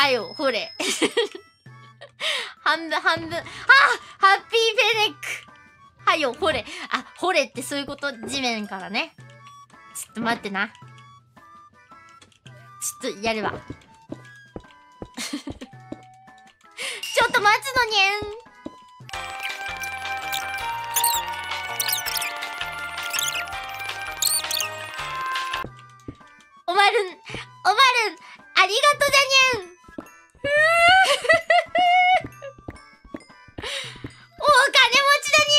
はよ、ほれ。半分、半分。あハッピーフェネックはよ、ほれ。あ、ほれってそういうこと、地面からね。ちょっと待ってな。ちょっとやるわ。ちょっと待つのにゃん。おまるん、おまるん、ありがとうだにゃん。お金持ちだに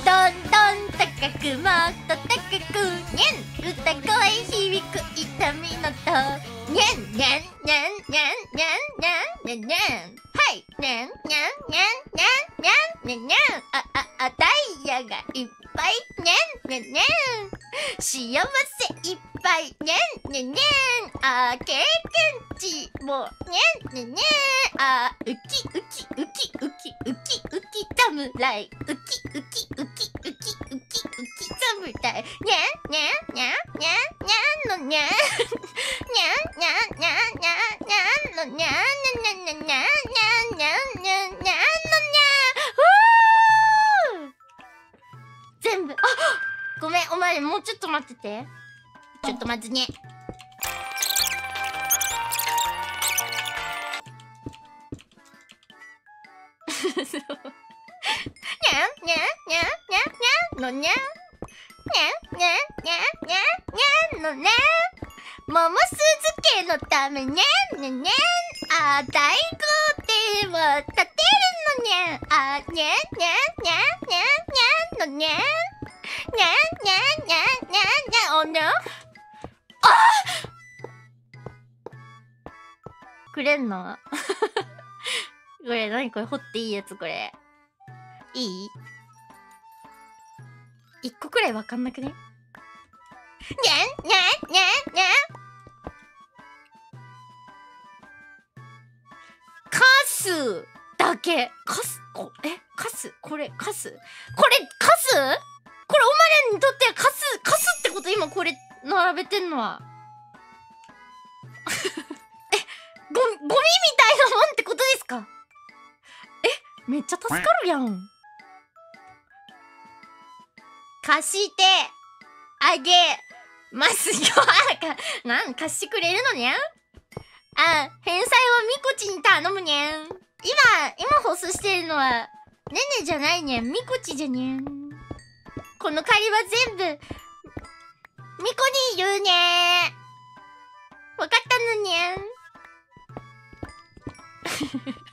ゃ。どんどん高くもっと高くにゃん歌声響く痛みのとにゃんにゃんにゃんにゃんにゃんにゃんにゃんにゃんはいにゃんにゃんにゃんにゃんにゃんにゃんにゃんあああダイヤがいっぱいにゃんにゃんにゃん幸せいっぱいにゃんにゃんにゃんあ経験値もにゃんにゃんにゃんあウキウキウキウキウキウキ侍ウキウキウキウキウキウキ侍にゃんにゃんにゃんにゃんにゃんのにゃんにゃんにゃんにゃんにゃんにゃんのにゃんにゃんにゃんにゃんにゃんにゃんにゃんにゃんにゃんにゃんのにゃん全部。あごめんお前もうちょっと待ってて。ちょっと待ってねにゃんにゃんにゃんにゃんにゃんのにゃんにゃんにゃんにゃんにゃんのにゃん桃酢漬けのためにゃんにゃんにゃんあ大豪邸を建てるのにゃんあにゃんにゃんにゃんにゃんにゃんのにゃくれんの？これ何これ？掘っていいやつこれ。いい？一個くらいわかんなくね？にゃんにゃんにゃんにゃんカスだけ。カス？こえ？カス？これ？カス？これカス？これお前らにとってはカスカスってこと？今これ並べてんのは。めっちゃ助かるやん。貸してあげますよ。あかなん貸してくれるのにゃん。あ返済はみこちに頼むにゃん。今今放送してるのはねねじゃないにゃん。みこちじゃにゃん。この借りは全部みこに言うねわかったのにゃん。